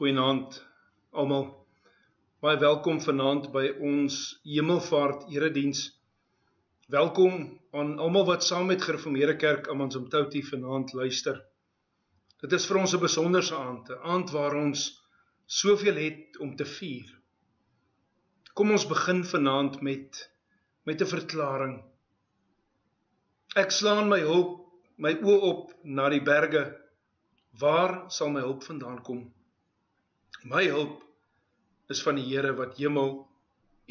Goeienaand almal. Baie welkom vanaand by ons Hemelvaart erediens. Welkom aan almal wat saam met Gereformeerde Kerk Amanzimtoti vanaand luister. Dit is vir ons 'n besonderse aand, 'n aand waar ons soveel het om te vier. Kom ons begin vanaand met met 'n verklaring. Ek slaan my hulp, my oë op na die berge. Waar sal my hulp vandaan kom? My hulp is van die Here wat hemel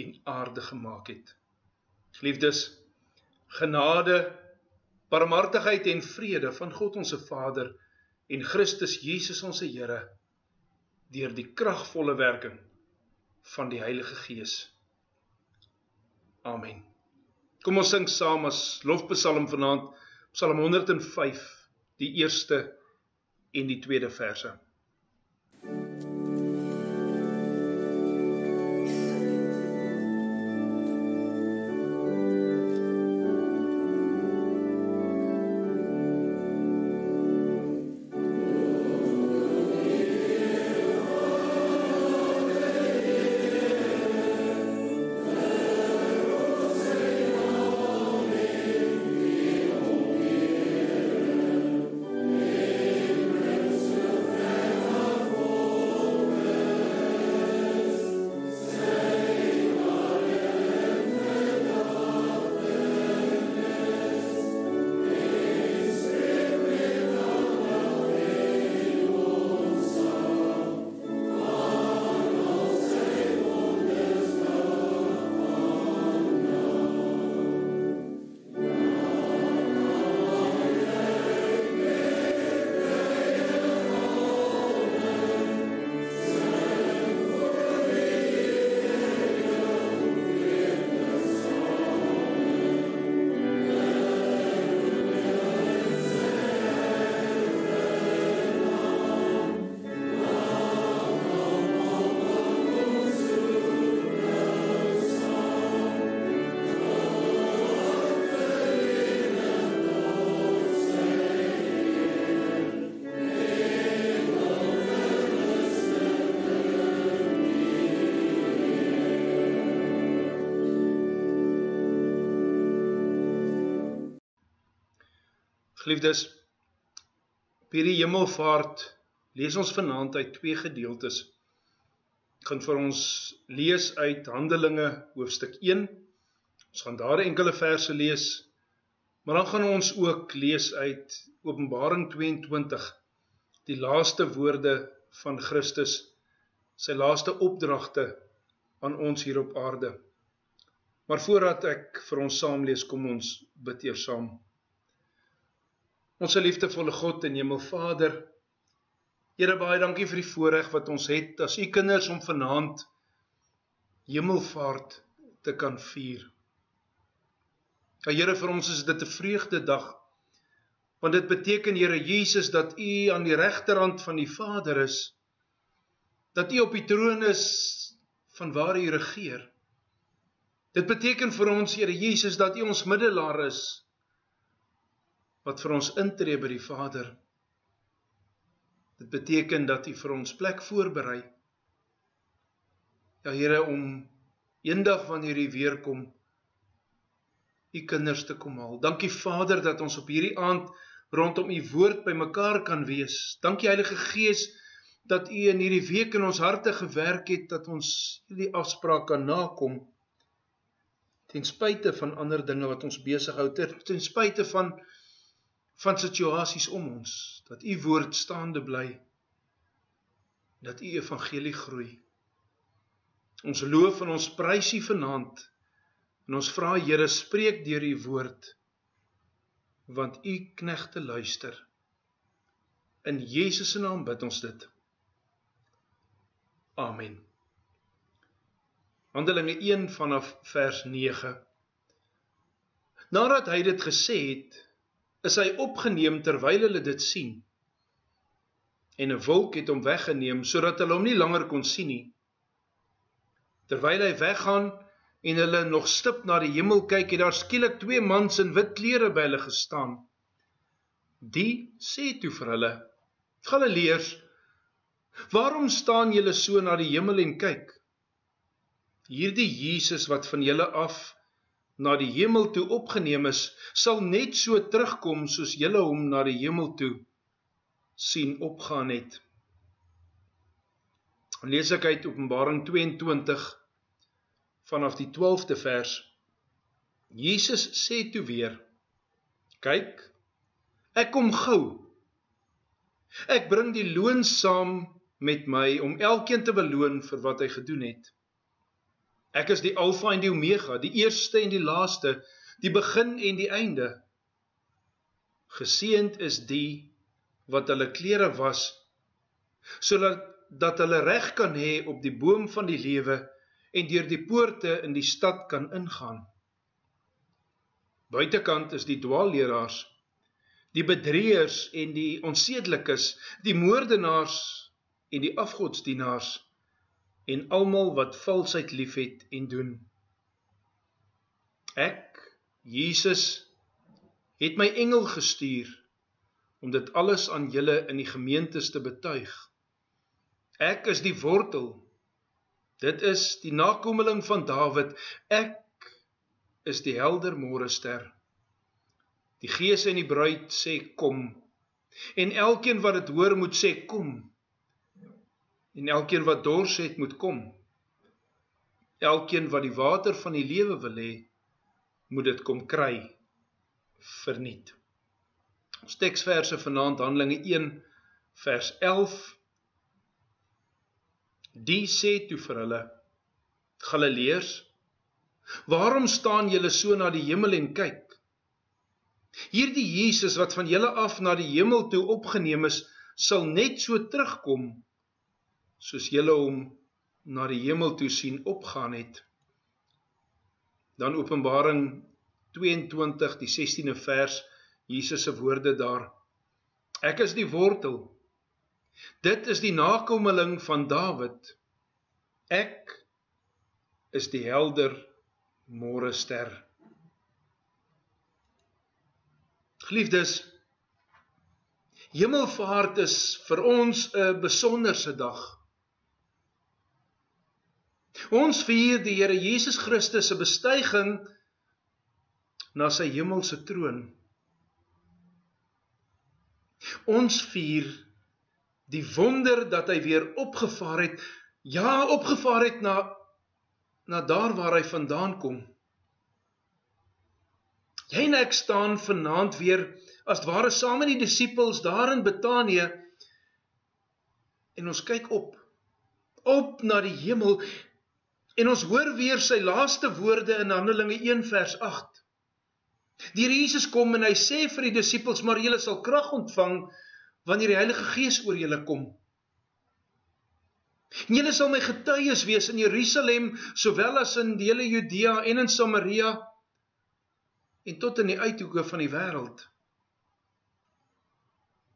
en aarde gemaak het. Geliefdes, genade, barmhartigheid en vrede van God ons Vader en Christus Jesus ons Here deur die kragvolle werking van die Heilige Gees. Amen. Kom ons sing saam as lofpsalm vanaand Psalm 105 die eerste en die tweede verse. Geliefdes, op hierdie hemelvaart lees ons vanaand uit twee gedeeltes. Ek gaan vir ons lees uit Handelinge hoofstuk 1. Ons gaan daar enkele verse lees, maar dan gaan ons ook lees uit Openbaring 22, die laaste woorde van Christus, sy laaste opdragte aan ons hier op aarde. Maar voordat ek vir ons saam lees, kom ons bid eers saam. Ons liefdevolle God en Hemelvader, Here baie dankie vir die voorreg wat ons het as u kinders om vanaand Hemelvaart te kan vier. Ja Here, vir ons is dit 'n vreugdedag. Want dit beteken Here Jesus dat u aan die regterhand van die Vader is. Dat u op die troon is van waar u regeer. Dit beteken vir ons Here Jesus dat u ons middelaar is wat vir ons intree by die Vader. Dit beteken dat U vir ons plek voorberei. Ja Here om eendag wanneer U weer kom U kinders te kom haal. Dankie Vader dat ons op hierdie aand rondom U woord bymekaar kan wees. Dankie Heilige Gees dat U in hierdie week in ons harte gewerk het dat ons hierdie afspraak kan nakom. Ten spyte van ander dinge wat ons besig hou, ten spyte van van situasies om ons dat u woord staande bly dat u evangelie groei. Ons loof en ons prys u vanaand en ons vra Here spreek deur u woord want u knegte luister. In Jesus se naam bid ons dit. Amen. Handelinge 1 vanaf vers 9 Nadat hy dit gesê het is hy opgeneem terwyl hulle dit sien. En 'n wolk het hom weggeneem sodat hulle hom nie langer kon sien nie. Terwyl hy weggaan en hulle nog stip na die hemel kyk, het daar skielik twee mans in wit klere by hulle gestaan. Die sê toe vir hulle: "Galileërs, Waarom staan julle so na die hemel en kyk? Hierdie Jesus wat van julle af na die hemel toe opgeneem is, sal net so terugkom soos julle hom na die hemel toe sien opgaan het. Lees ek uit Openbaring 22 vanaf die 12de vers. Jesus sê toe weer: Kyk, ek kom gou. Ek bring die loon saam met my om elkeen te beloon vir wat hy gedoen het. Ek is die Alfa en die Omega, die eerste en die laaste, die begin en die einde. Geseënd is die wat hulle klere was sodat dat hulle reg kan hê op die boom van die lewe en deur die poorte in die stad kan ingaan. Buitekant is die dwaalleraars, die bedrieërs en die onsedelikes, die moordenaars en die afgodsdienaars en almal wat valsheid liefhet en doen. Ek, Jesus, het my engel gestuur om dit alles aan julle in die gemeentes te betuig. Ek is die wortel. Dit is die nakomeling van Dawid. Ek is die helder môre ster. Die Gees en die bruid sê kom. En elkeen wat dit hoor moet sê kom. En elkeen wat dors het, moet kom. Elkeen wat die water van die lewe wil hê, moet dit kom kry verniet. Ons teksverse vanaand Handelinge 1 vers 11 Die sê toe vir hulle Galileërs Waarom staan julle so na die hemel en kyk? Hierdie Jesus wat van julle af na die hemel toe opgeneem is, sal net so terugkom soos julle hom na die hemel toe sien opgaan het. Dan Openbaring 22 die 16de vers Jesus se woorde daar. Ek is die wortel. Dit is die nakomeling van Dawid. Ek is die helder môre ster. Geliefdes, Hemelvaart is vir ons 'n besonderse dag. Ons vier die Here Jesus Christus se bestuiging na sy hemelse troon. Ons vier die wonder dat hy weer opgevaar het, ja, opgevaar het na na daar waar hy vandaan kom. Jy en ek staan vanaand weer as ware saam met die disippels daar in Betanië en ons kyk op op na die hemel En ons hoor weer sy laaste woorde in Handelinge 1 vers 8. Die Here Jesus kom en hy sê vir die disippels: "Maar julle sal krag ontvang wanneer die Heilige Gees oor julle kom. En julle sal my getuies wees in Jerusalem, sowel as in die hele Judea en in Samaria en tot in die uithoeke van die wêreld."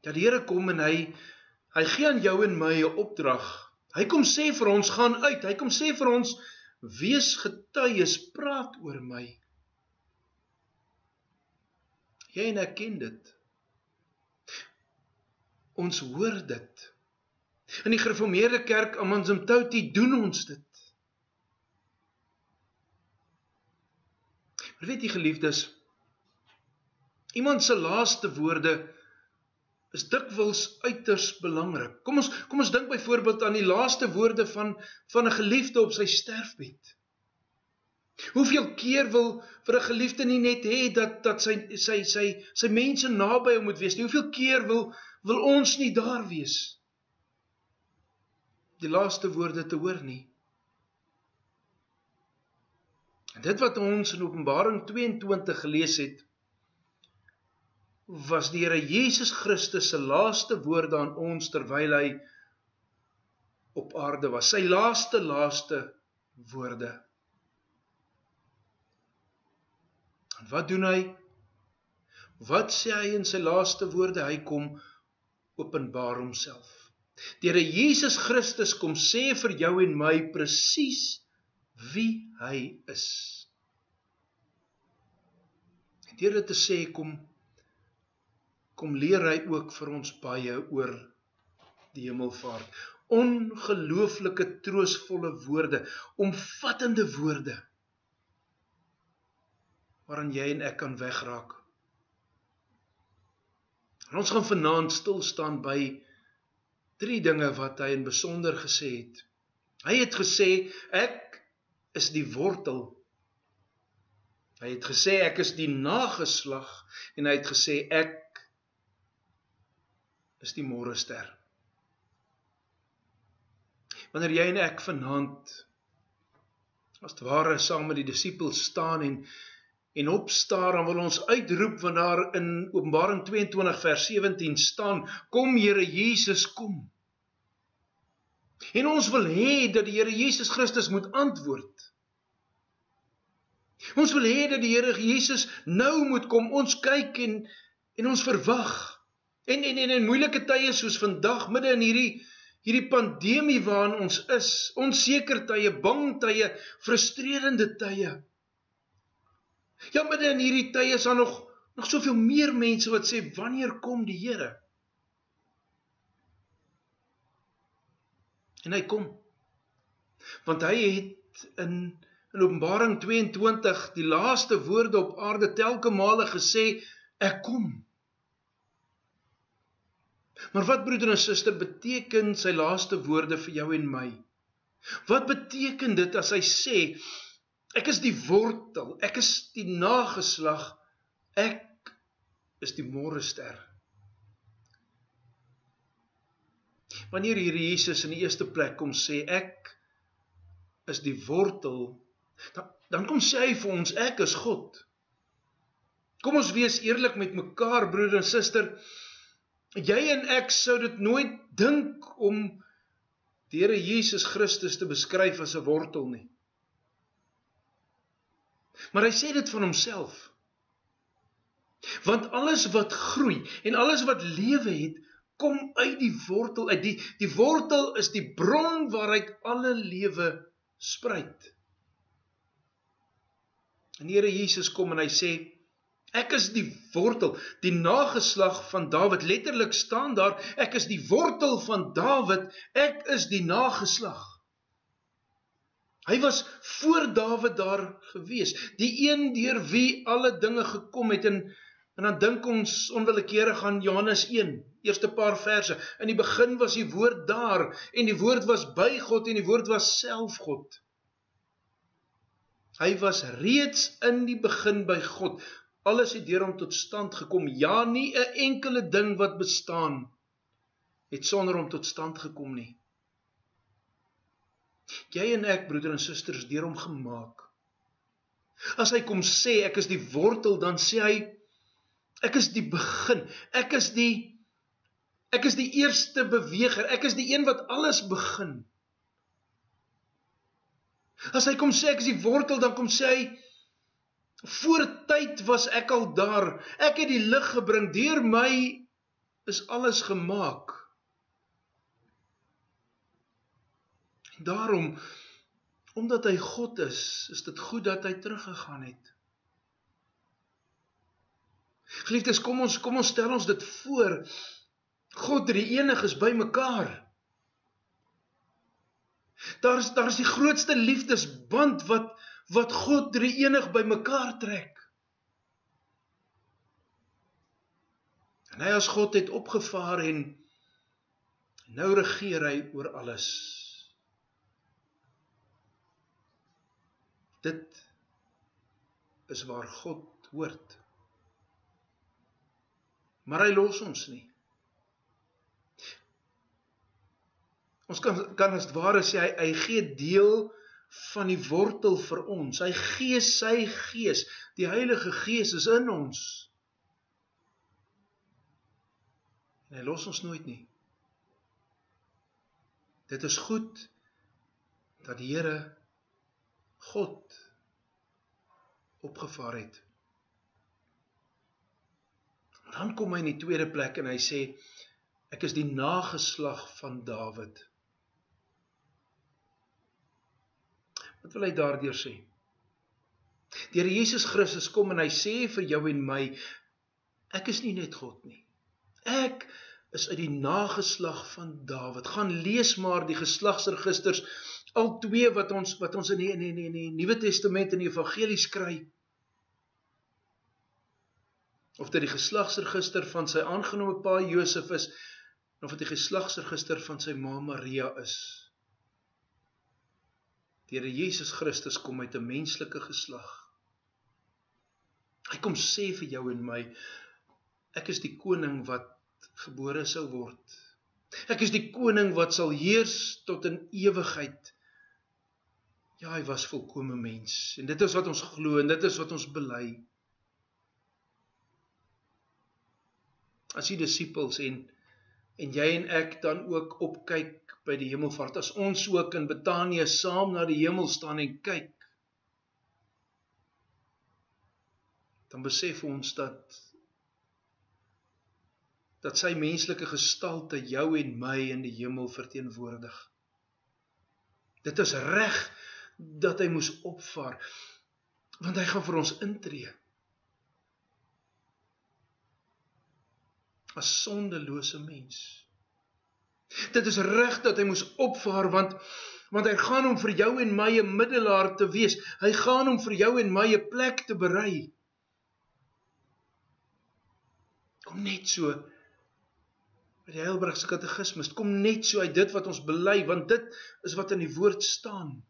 Dat die Here kom en hy hy gee aan jou en my 'n opdrag. Hy kom sê vir ons gaan uit. Hy kom sê vir ons wees getuies, praat oor my. Jy en ek ken dit. Ons hoor dit. In die gereformeerde kerk Amanzimtoti doen ons dit. Maar weet jy geliefdes, iemand se laaste woorde is dikwels uiters belangrik. Kom ons kom ons dink byvoorbeeld aan die laaste woorde van van 'n geliefde op sy sterfbed. Hoeveel keer wil vir 'n geliefde nie net hê dat dat sy sy sy sy mense naby hom moet wees nie. Hoeveel keer wil wil ons nie daar wees die laaste woorde te hoor nie. En dit wat ons in Openbaring 22 gelees het, was die Here Jesus Christus se laaste woorde aan ons terwyl hy op aarde was. Sy laaste laaste woorde. En wat doen hy? Wat sê hy in sy laaste woorde? Hy kom openbaar homself. Die Here Jesus Christus kom sê vir jou en my presies wie hy is. Deur dit te sê kom kom leer hy ook vir ons baie oor die hemelvaart. ongelooflike troostvolle woorde, omvattende woorde waaraan jy en ek kan wegraak. En ons gaan vanaand stil staan by drie dinge wat hy in besonder gesê het. Hy het gesê ek is die wortel. Hy het gesê ek is die nageslag en hy het gesê ek is die môre ster. Wanneer jy en ek vanaand as ware saam met die disippels staan en en opstaar dan wil ons uitroep want daar in Openbaring 22 vers 17 staan kom Here Jesus kom. En ons wil hê dat die Here Jesus Christus moet antwoord. Ons wil hê dat die Here Jesus nou moet kom. Ons kyk en en ons verwag. En en en in moeilike tye soos vandag midde in hierdie hierdie pandemie waarin ons is, onseker tye, bang tye, frustrerende tye. Ja, midde in hierdie tye is daar nog nog soveel meer mense wat sê wanneer kom die Here? En hy kom. Want hy het in in Openbaring 22 die laaste woorde op aarde telke male gesê ek kom. Maar wat broeder en suster beteken sy laaste woorde vir jou en my? Wat beteken dit as hy sê Ek is die wortel, ek is die nageslag, ek is die môre ster. Wanneer hier Jesus in die eerste plek kom sê ek is die wortel, dan dan kom sê hy vir ons ek is God. Kom ons wees eerlik met mekaar broer en suster. Jy en ek sou dit nooit dink om die Here Jesus Christus te beskryf as 'n wortel nie. Maar hy sê dit van homself. Want alles wat groei en alles wat lewe het, kom uit die wortel uit. Die die wortel is die bron waaruit alle lewe spruit. En die Here Jesus kom en hy sê ek is die wortel, die nageslag van Dawid. Letterlik staan daar ek is die wortel van Dawid, ek is die nageslag. Hy was voor Dawid daar gewees, die een deur wie alle dinge gekom het en en dan dink ons onwillekeurig aan Johannes 1, eerste paar verse. In die begin was die woord daar en die woord was by God en die woord was self God. Hy was reeds in die begin by God. Alles het deur hom tot stand gekom. Ja, nie 'n enkele ding wat bestaan het sonder hom tot stand gekom nie. Jy en ek, broeder en susters, deur hom gemaak. As hy kom sê ek is die wortel, dan sê hy ek is die begin. Ek is die ek is die eerste beweger. Ek is die een wat alles begin. As hy kom sê ek is die wortel, dan kom sê hy voor tyd was ek al daar. Ek het die lig gebring. Deur my is alles gemaak. Daarom omdat hy God is, is dit goed dat hy teruggegaan het. Geliefdes, kom ons kom ons stel ons dit voor. God drie enig is by mekaar. Daar's daar's die grootste liefdesband wat wat God drie enig by mekaar trek. En hy as God het opgevaar en nou regeer hy oor alles. Dit is waar God hoort. Maar hy los ons nie. Ons kan kan as ware sê hy hy gee deel van die wortel vir ons. Hy gee sy gees. Die Heilige Gees is in ons. En hy los ons nooit nie. Dit is goed dat die Here God opgevaar het. Dan kom hy in die tweede plek en hy sê ek is die nageslag van Dawid. Wat wil hy daardeur sê? Here Jesus Christus kom en hy sê vir jou en my ek is nie net God nie. Ek is uit die nageslag van Dawid. Gaan lees maar die geslagsregisters al twee wat ons wat ons in die in die, die, die Nuwe Testament en die Evangelies kry. Of dit die geslagsregister van sy aangenome pa Josef is of dit die geslagsregister van sy ma Maria is. Die Here Jesus Christus kom uit 'n menslike geslag. Hy kom sê vir jou en my ek is die koning wat gebore sou word. Ek is die koning wat sal heers tot in ewigheid. Ja, hy was volkomme mens en dit is wat ons glo en dit is wat ons bely. As die disippels en en jy en ek dan ook opkyk by die hemelvaart as ons ook in Betanië saam na die hemel staan en kyk dan besef ons dat dat sy menslike gestalte jou en my in die hemel verteenwoordig. Dit is reg dat hy moes opvaar want hy gaan vir ons intree. As sondelose mens. Dit is reg dat hy moes opvaar want want hy gaan om vir jou en my 'n middelaar te wees. Hy gaan om vir jou en my 'n plek te berei. Kom net so by die Heilbrugse katekismes kom net so uit dit wat ons bely want dit is wat in die woord staan.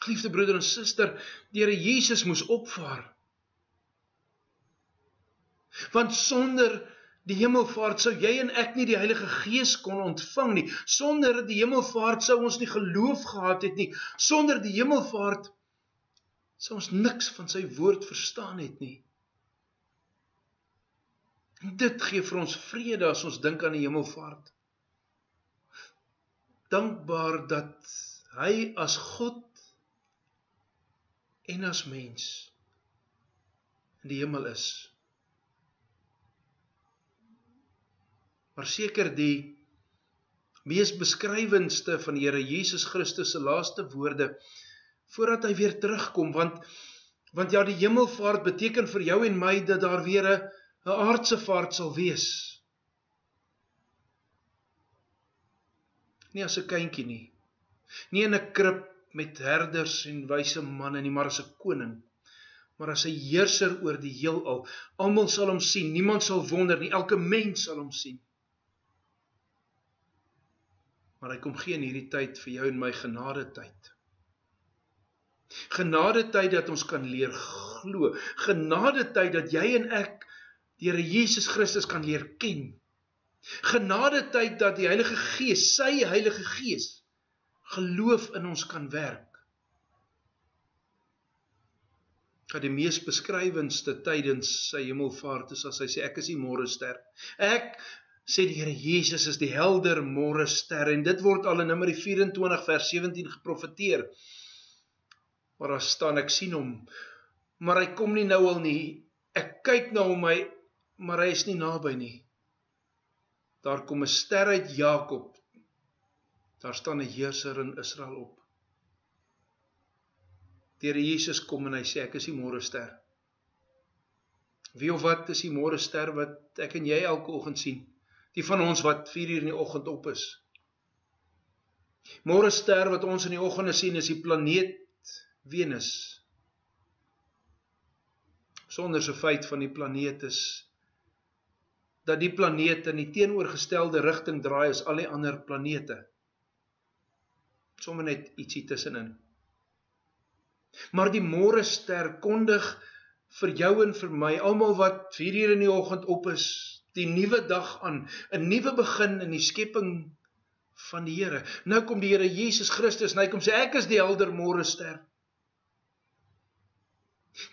Geliefde broeder en suster, die Here Jesus moes opvaar. Want sonder die hemelvaart sou jy en ek nie die Heilige Gees kon ontvang nie. Sonder die hemelvaart sou ons nie geloof gehad het nie. Sonder die hemelvaart sou ons niks van sy woord verstaan het nie. En dit gee vir ons vrede as ons dink aan die hemelvaart. Dankbaar dat hy as God en as mens in die hemel is. Maar seker die mees beskrywendste van die Here Jesus Christus se laaste woorde voordat hy weer terugkom want want ja die hemelvaart beteken vir jou en my dat daar weer 'n 'n aardse vaart sal wees. Nie as 'n kindjie nie. Nie in 'n krib met herders en wyse manne nie, maar as 'n koning. Maar as 'n heerser oor die heelal. Almal sal hom sien, niemand sal wonder nie, elke mens sal hom sien. Maar hy kom gee in hierdie tyd vir jou en my genade tyd. Genade tyd dat ons kan leer glo. Genade tyd dat jy en ek die Here Jesus Christus kan leer ken. Genade tyd dat die Heilige Gees, sy Heilige Gees, geloof in ons kan werk. Dat die mees beskrywendste tydens sy hemelvaart is as hy sê ek is die môre ster. Ek sê die Here Jesus is die helder môre ster en dit word al in Numeri 24 vers 17 geprofeteer. Maar daar staan ek sien hom, maar hy kom nie nou al nie. Ek kyk na hom, hy maar hy is nie naby nie. Daar kom 'n ster uit Jakob. Daar staan 'n heerser in Israel op. Die Here Jesus kom en hy sê ek is die môre ster. Wie of wat is die môre ster wat ek en jy elke oggend sien? Die van ons wat 4 uur in die oggend op is. Môre ster wat ons in die oggende sien is die planeet Venus. Sonder se feit van die planeet is dat die planeet in die teenoorgestelde rigting draai as al die ander planete. Sommige net ietsie tussenin. Maar die môre ster kondig vir jou en vir my, almal wat 4 uur in die oggend op is, die nuwe dag aan, 'n nuwe begin in die skepping van die Here. Nou kom die Here Jesus Christus en hy kom sê ek is die helder môre ster.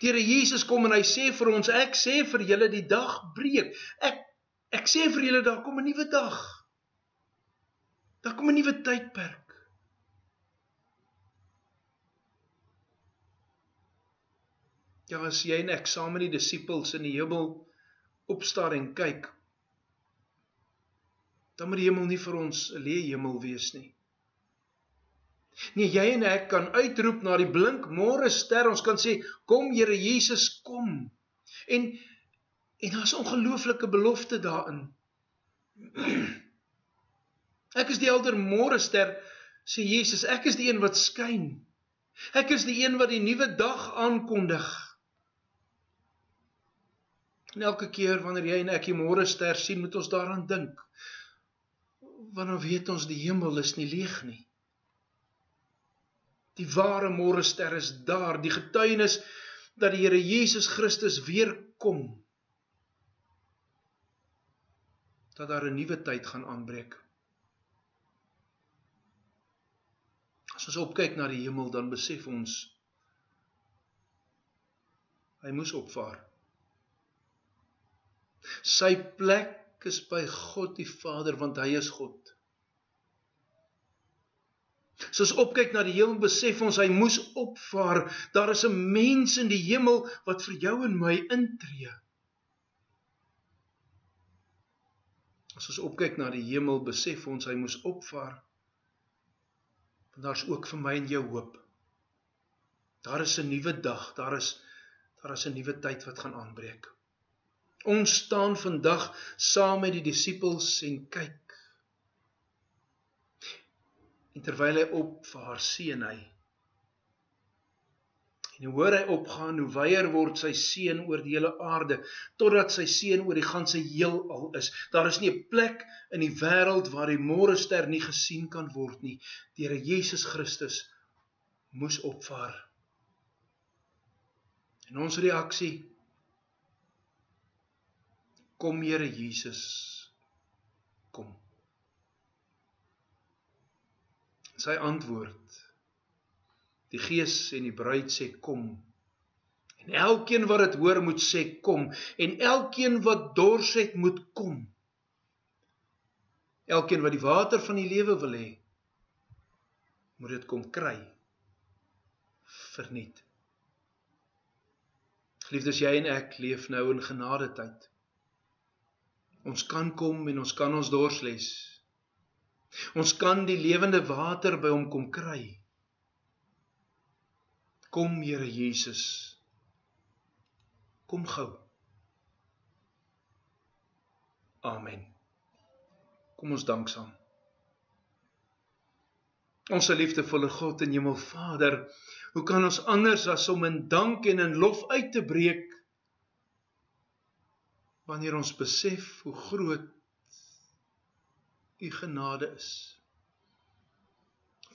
Die Here Jesus kom en hy sê vir ons, ek sê vir julle die dag breek. Ek Ek sê vir julle daar kom 'n nuwe dag. Daar kom 'n nuwe tydperk. Ja, as jy en ek saam met die disippels in die hemel opstaar en kyk, dan moet die hemel nie vir ons 'n leë hemel wees nie. Nee, jy en ek kan uitroep na die blink môre ster. Ons kan sê, "Kom Here Jesus, kom." En En daar's ongelooflike belofte daarin. Ek is die helder môre ster, sê Jesus, ek is die een wat skyn. Ek is die een wat die nuwe dag aankondig. En elke keer wanneer jy en ek die môre ster sien, moet ons daaraan dink. Want dan weet ons die hemel is nie leeg nie. Die ware môre ster is daar, die getuienis dat die Here Jesus Christus weer kom. Dat daar 'n nuwe tyd gaan aanbreek. As ons opkyk na die hemel, dan besef ons hy moes opvaar. Sy plek is by God die Vader want hy is God. As ons opkyk na die hemel, besef ons hy moes opvaar. Daar is 'n mens in die hemel wat vir jou en my intree. As ons opkyk na die hemel, besef ons hy moes opvaar want daar's ook vir my en jou hoop. Daar is 'n nuwe dag, daar is daar is 'n nuwe tyd wat gaan aanbreek. Ons staan vandag saam met die disippels en kyk. En terwyl hy op vir haar seën hy En hoor hy opgaan, hoe weier word sy seun oor die hele aarde totdat sy seun oor die ganse heelal is. Daar is nie 'n plek in die wêreld waar die môre ster nie gesien kan word nie. Die Here Jesus Christus moes opvaar. En ons reaksie Kom Here Jesus, kom. Sy antwoord Die Gees en die bruid sê kom. En elkeen wat dit hoor moet sê kom en elkeen wat dors het moet kom. Elkeen wat die water van die lewe wil hê moet dit kom kry. Verniet. Geliefdes, jy en ek leef nou in genade tyd. Ons kan kom en ons kan ons dors les. Ons kan die lewende water by hom kom kry. Kom Here Jesus. Kom gou. Amen. Kom ons dank saam. Ons liefdevolle God en Hemelvader, hoe kan ons anders as om in dank en in lof uit te breek wanneer ons besef hoe groot u genade is.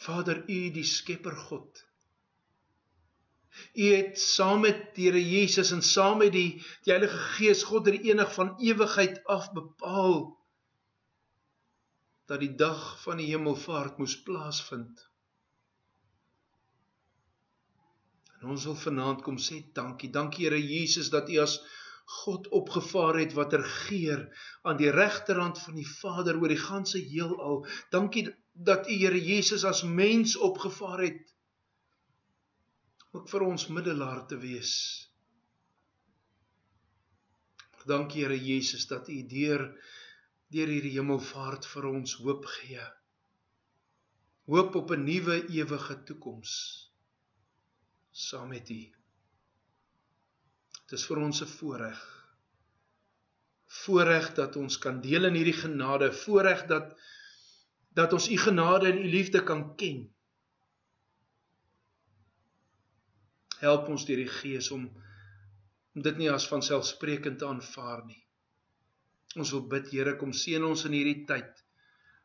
Vader, u die skepper God. U het saam met die Here Jesus en saam met die die Heilige Gees God drie enig van ewigheid af bepaal dat die dag van die hemelvaart moes plaasvind. En ons wil vanaand kom sê dankie. Dankie Here Jesus dat U as God opgevaar het wat regeer aan die regterhand van die Vader oor die ganse heelal. Dankie dat U Here Jesus as mens opgevaar het ook vir ons middelaar te wees. Dankie Here Jesus dat U deur deur hierdie hemelvaart vir ons hoop gee. Hoop op 'n nuwe ewige toekoms saam met U. Dit is vir ons 'n voorreg. Voorreg dat ons kan deel in hierdie genade, voorreg dat dat ons U genade en U liefde kan ken. help ons deur die Gees om om dit nie as van selfsprekend te aanvaar nie. Ons wil bid Here kom seën ons in hierdie tyd.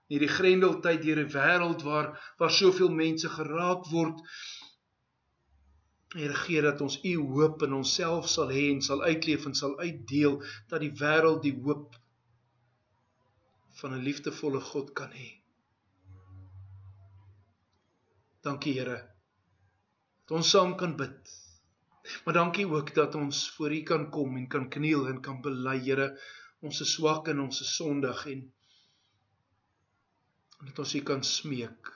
In hierdie grendeltyd deur 'n wêreld waar waar soveel mense geraak word. Here gee dat ons u hoop in onsself sal hê en sal uitleef en sal uitdeel dat die wêreld die hoop van 'n liefdevolle God kan hê. Dankie Here dat ons saam kan bid. Maar dankie ook dat ons voor U kan kom en kan kniel en kan bely, Here, ons is swak en ons is sondig en dat ons U kan smeek,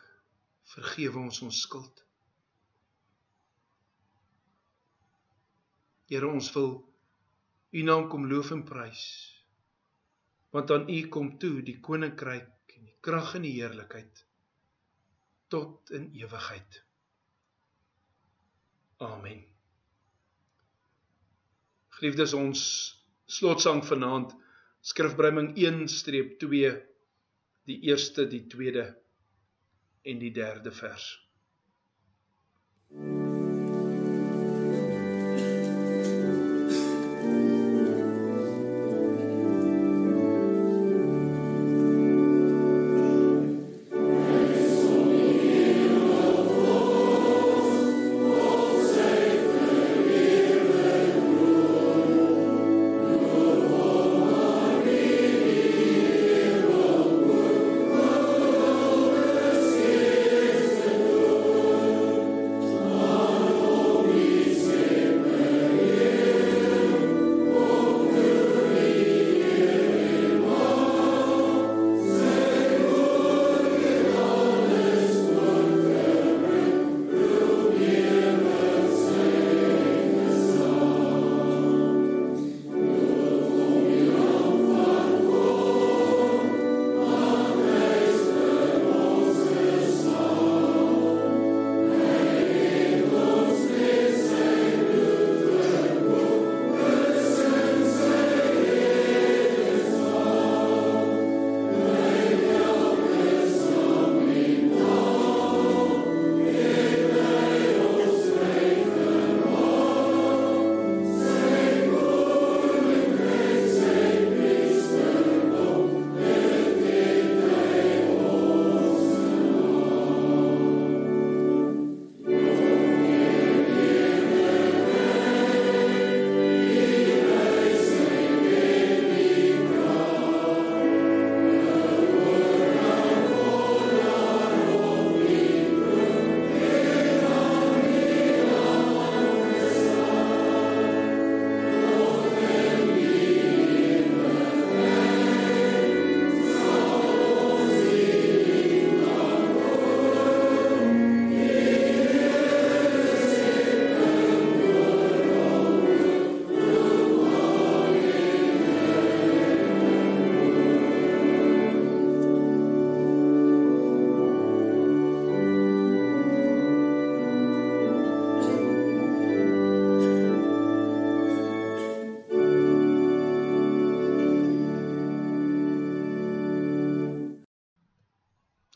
vergewe ons ons skuld. Here, ons wil U naam kom loof en prys. Want aan U kom toe die koninkryk en die krag en die heerlikheid tot in ewigheid. Amen. Geliefdes ons slotsang vanaand skrifbryming 1-2 die eerste, die tweede en die derde vers.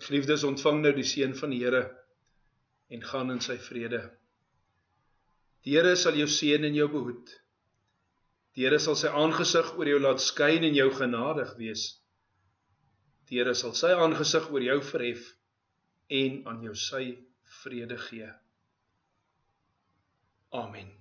Geliefdes, ontvang nou die seën van die Here en gaan in sy vrede. Die Here sal jou seën en jou behoed. Die Here sal sy aangesig oor jou laat skyn en jou genadig wees. Die Here sal sy aangesig oor jou verhef en aan jou sy vrede gee. Amen.